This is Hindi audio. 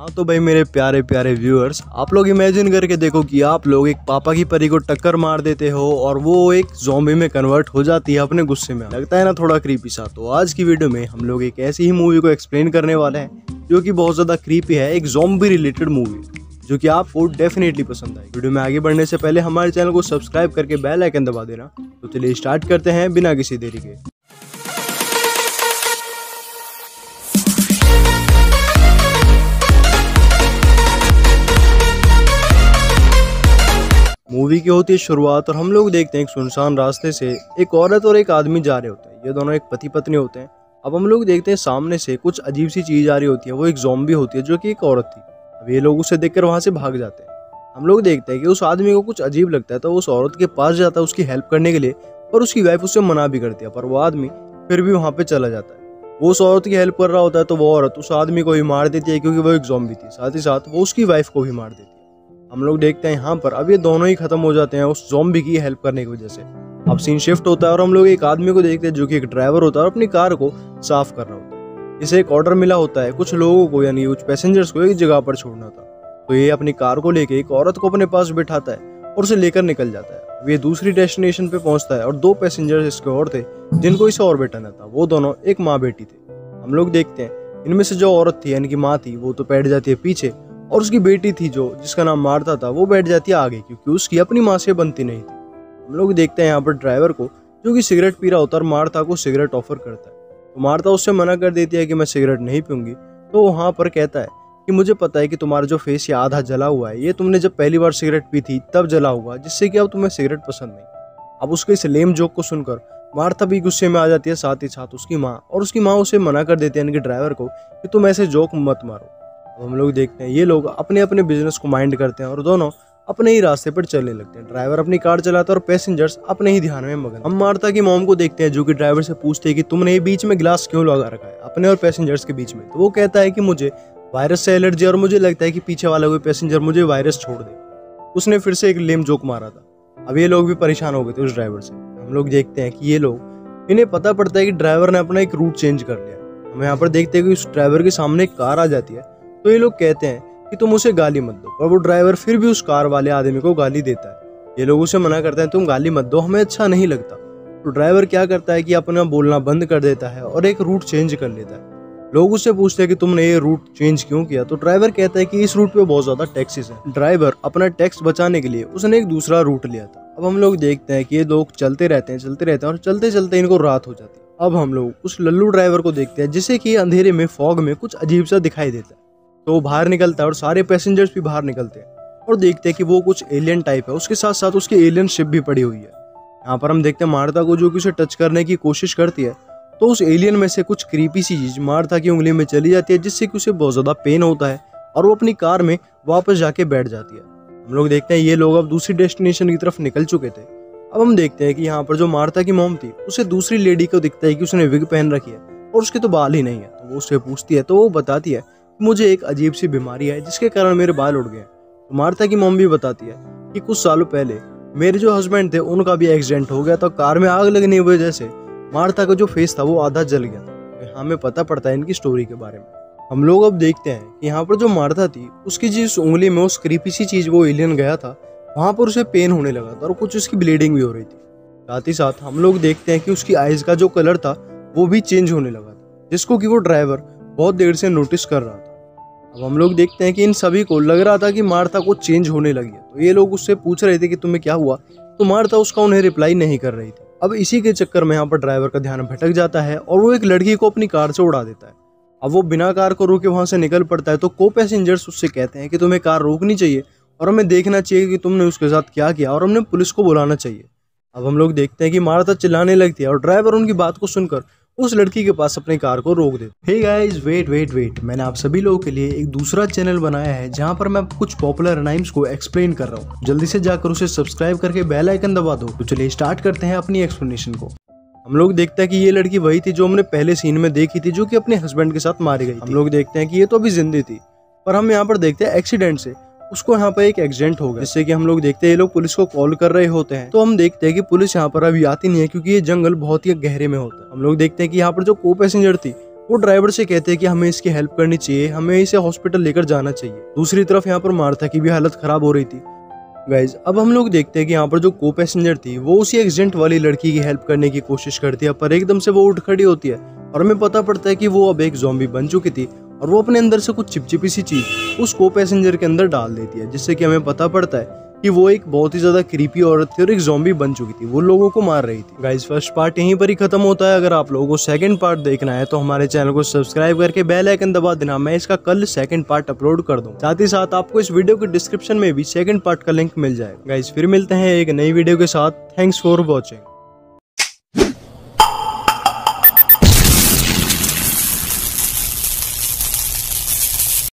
हाँ तो भाई मेरे प्यारे प्यारे व्यूअर्स आप लोग इमेजिन करके देखो कि आप लोग एक पापा की परी को टक्कर मार देते हो और वो एक जोम्बी में कन्वर्ट हो जाती है अपने गुस्से में। लगता है ना थोड़ा क्रीपी सा। तो आज की वीडियो में हम लोग एक ऐसी ही मूवी को एक्सप्लेन करने वाले हैं, जो कि बहुत ज़्यादा क्रीपी है, एक जोम्बी रिलेटेड मूवी जो कि आपको डेफिनेटली पसंद आएगी। वीडियो में आगे बढ़ने से पहले हमारे चैनल को सब्सक्राइब करके बेल आइकन दबा देना। तो चलिए स्टार्ट करते हैं बिना किसी देरी के। मूवी की होती है शुरुआत और हम लोग देखते हैं एक सुनसान रास्ते से एक औरत और एक आदमी जा रहे होते हैं। ये दोनों एक पति पत्नी होते हैं। अब हम लोग देखते हैं सामने से कुछ अजीब सी चीज़ आ रही होती है। वो एक जोम्बी होती है जो कि एक औरत थी। अब ये लोग उसे देखकर वहाँ से भाग जाते हैं। हम लोग देखते हैं कि उस आदमी को कुछ अजीब लगता है तो उस औरत के पास जाता है उसकी हेल्प करने के लिए और उसकी वाइफ उससे मना भी करती है। पर वो आदमी फिर भी वहाँ पर चला जाता है। वो उस औरत की हेल्प कर रहा होता है तो वो औरत उस आदमी को भी मार देती है क्योंकि वो एक जॉम्बी थी। साथ ही साथ वो उसकी वाइफ को भी मार देती है। हम लोग देखते हैं यहाँ पर। अब ये दोनों ही खत्म हो जाते हैं उस जॉम्बी की हेल्प करने की वजह से। अब सीन शिफ्ट होता है और हम लोग एक आदमी को देखते हैं जो कि एक ड्राइवर होता है और अपनी कार को साफ़ कर रहा होता है। इसे एक ऑर्डर मिला होता है कुछ लोगों को, यानी कुछ पैसेंजर्स को एक जगह पर छोड़ना था। तो ये अपनी कार को लेके एक औरत को अपने पास बिठाता है और उसे लेकर निकल जाता है। वे दूसरी डेस्टिनेशन पे पहुँचता है और दो पैसेंजर्स इसके और थे जिनको इसे और बैठाना था। वो दोनों एक माँ बेटी थे। हम लोग देखते हैं, इनमें से जो औरत थी, यानी कि माँ थी, वो तो बैठ जाती है पीछे और उसकी बेटी थी जो, जिसका नाम मारता था, वो बैठ जाती है आगे, क्योंकि उसकी अपनी माँ से बनती नहीं थी। हम लोग देखते हैं यहाँ पर ड्राइवर को, जो कि सिगरेट पी रहा होता है और मारता को सिगरेट ऑफ़र करता है। तो मारता उससे मना कर देती है कि मैं सिगरेट नहीं पीऊँगी। तो वहाँ पर कहता है कि मुझे पता है कि तुम्हारा जो फेस ये आधा जला हुआ है, ये तुमने जब पहली बार सिगरेट पी थी, तब जला हुआ, जिससे कि अब तुम्हें सिगरेट पसंद नहीं। अब उसके इस लेम जोक को सुनकर मार्था भी गुस्से में आ जाती है, साथ ही साथ उसकी माँ, और उसकी माँ उसे मना कर देती है यानी कि ड्राइवर को कि तुम ऐसे जोक मत मारो। अब हम लोग देखते हैं, ये लोग अपने अपने बिज़नेस को माइंड करते हैं और दोनों अपने ही रास्ते पर चलने लगते हैं। ड्राइवर अपनी कार चलाता है और पैसेंजर्स अपने ही ध्यान में मगन हम मारता की मोम को देखते हैं, जो कि ड्राइवर से पूछते हैं कि तुमने ये बीच में गिलास क्यों लगा रखा है? अपने और पैसेंजर्स के बीच में। तो वो कहता है कि मुझे वायरस से एलर्जी और मुझे लगता है कि पीछे वाला कोई पैसेंजर मुझे वायरस छोड़ दे। उसने फिर से एक लेम जोक मारा था। अब ये लोग भी परेशान हो गए थे उस ड्राइवर से। हम लोग देखते हैं कि ये लोग, इन्हें पता पड़ता है कि ड्राइवर ने अपना एक रूट चेंज कर लिया। हम यहाँ पर देखते हैं कि उस ड्राइवर के सामने एक कार आ जाती है। तो ये लोग कहते हैं कि तुम उसे गाली मत दो और वो ड्राइवर फिर भी उस कार वाले आदमी को गाली देता है। ये लोग उसे मना करते हैं, तुम गाली मत दो, हमें अच्छा नहीं लगता। तो ड्राइवर क्या करता है कि अपना बोलना बंद कर देता है और एक रूट चेंज कर लेता है। लोग उससे पूछते हैं कि तुमने ये रूट चेंज क्यों किया? तो ड्राइवर कहता है कि इस रूट पे बहुत ज़्यादा टैक्सीज है। ड्राइवर अपना टैक्स बचाने के लिए उसने एक दूसरा रूट लिया था। अब हम लोग देखते हैं कि ये लोग चलते रहते हैं, चलते रहते हैं और चलते चलते इनको रात हो जाती है। अब हम लोग उस लल्लू ड्राइवर को देखते हैं, जिसे कि अंधेरे में फॉग में कुछ अजीब सा दिखाई देता है। तो वो बाहर निकलता है और सारे पैसेंजर्स भी बाहर निकलते हैं। और देखते हैं कि वो कुछ एलियन टाइप है। उसके साथ साथ उसकी एलियन शिप भी पड़ी हुई है। यहाँ पर हम देखते हैं मारता को जो कि उसे टच करने की कोशिश करती है। तो उस एलियन में से कुछ क्रीपी सी चीज़ मारता की उंगली में चली जाती है, जिससे कि उसे बहुत ज़्यादा पेन होता है और वो अपनी कार में वापस जाके बैठ जाती है। हम लोग देखते हैं ये लोग अब दूसरी डेस्टिनेशन की तरफ़ निकल चुके थे। अब हम देखते हैं कि यहाँ पर जो मारता की मोम थी, उसे दूसरी लेडी को दिखता है कि उसने विग पहन रखी है और उसके तो बाल ही नहीं है। तो वो उससे पूछती है तो वो बताती है मुझे एक अजीब सी बीमारी है जिसके कारण मेरे बाल उड़ गए। तो मार्था की मम्मी बताती है कि कुछ सालों पहले मेरे जो हस्बैंड थे, उनका भी एक्सीडेंट हो गया था, कार में आग लगने की वजह से मार्था का जो फेस था, वो आधा जल गया था। हमें पता पड़ता है इनकी स्टोरी के बारे में। हम लोग अब देखते हैं कि यहाँ पर जो मार्था थी, उसकी जिस उंगली में उस क्रीपी सी चीज़, वो एलियन गया था, वहाँ पर उसे पेन होने लगा था और कुछ उसकी ब्लीडिंग भी हो रही थी। साथ ही साथ हम लोग देखते हैं कि उसकी आइज़ का जो कलर था, वो भी चेंज होने लगा था, जिसको कि वो ड्राइवर बहुत देर से नोटिस कर रहा था। अब हम लोग देखते हैं कि इन सभी को लग रहा था कि मार्था को चेंज होने लगी है। तो ये लोग उससे पूछ रहे थे कि तुम्हें क्या हुआ? तो मार्था उसका उन्हें रिप्लाई नहीं कर रही थी। अब इसी के चक्कर में यहाँ पर ड्राइवर का ध्यान भटक जाता है और वो एक लड़की को अपनी कार से उड़ा देता है। अब वो बिना कार को रोके वहाँ से निकल पड़ता है तो को पैसेंजर्स उससे कहते हैं कि तुम्हें कार रोकनी चाहिए और हमें देखना चाहिए कि तुमने उसके साथ क्या किया और हमने पुलिस को बुलाना चाहिए। अब हम लोग देखते हैं कि मारता चिल्लाने लगती है और ड्राइवर उनकी बात को सुनकर उस लड़की के पास अपनी कार को रोक दे। Hey guys wait wait wait मैंने आप सभी लोगों के लिए एक दूसरा चैनल बनाया है, जहाँ पर मैं कुछ पॉपुलर नाइम्स को एक्सप्लेन कर रहा हूँ। जल्दी से जाकर उसे सब्सक्राइब करके बेल आइकन दबा दो। तो चलिए स्टार्ट करते हैं अपनी एक्सप्लेनेशन को। हम लोग देखते हैं कि ये लड़की वही थी जो हमने पहले सीन में देखी थी, जो कि अपने हस्बैंड के साथ मारी गई हम लोग देखते हैं कि ये तो अभी जिंदी थी। पर हम यहाँ पर देखते हैं एक्सीडेंट से। उसको यहाँ पर एक एक्सीडेंट हो गया, जिससे कि हम लोग देखते हैं ये लोग पुलिस को कॉल कर रहे होते हैं। तो हम देखते हैं कि पुलिस यहाँ पर अभी आती नहीं है, क्योंकि ये जंगल बहुत ही गहरे में होता है। हम लोग देखते हैं कि यहाँ पर जो को पैसेंजर थी, वो ड्राइवर से कहते हैं कि हमें इसकी हेल्प करनी चाहिए, हमें इसे हॉस्पिटल लेकर जाना चाहिए। दूसरी तरफ़ यहाँ पर मार्था की भी हालत खराब हो रही थी। गाइज़ अब हम लोग देखते हैं कि यहाँ पर जो को पैसेंजर थी, वो उसी एक्सीडेंट वाली लड़की की हेल्प करने की कोशिश करती है, पर एकदम से वो उठ खड़ी होती है। और हमें पता पड़ता है कि वो अब एक जॉम्बी बन चुकी थी और वो अपने अंदर से कुछ चिपचिपी सी चीज़ उस को पैसेंजर के अंदर डाल देती है, जिससे कि हमें पता पड़ता है कि वो एक बहुत ही ज़्यादा क्रीपी औरत थी और एक जॉम्बी बन चुकी थी। वो लोगों को मार रही थी। गाइस फ़र्स्ट पार्ट यहीं पर ही खत्म होता है। अगर आप लोगों को सेकंड पार्ट देखना है तो हमारे चैनल को सब्सक्राइब करके बेल आइकन दबा देना। मैं इसका कल सेकंड पार्ट अपलोड कर दूँ साथ ही साथ आपको इस वीडियो के डिस्क्रिप्शन में भी सेकंड पार्ट का लिंक मिल जाए गाइस फिर मिलते हैं एक नई वीडियो के साथ। Thanks for watching